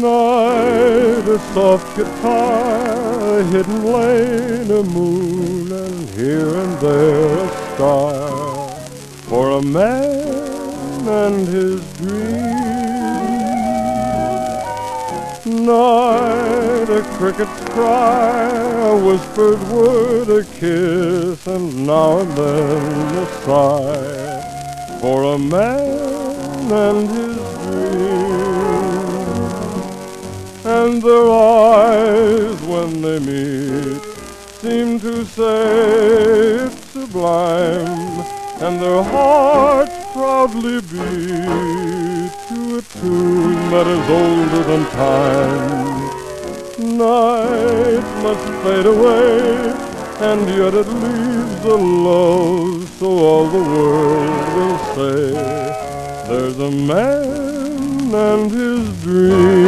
guitar, a soft guitar a hidden lane, a moon, and here and there a star for a man and his dream. Night, a cricket's cry, a whispered word, a kiss, and now and then a sigh for a man and his dream. And their eyes, when they meet, seem to say it's sublime, and their hearts proudly beat to a tune that is older than time. Night must fade away, and yet it leaves a love, so all the world will say, there's a man and his dream.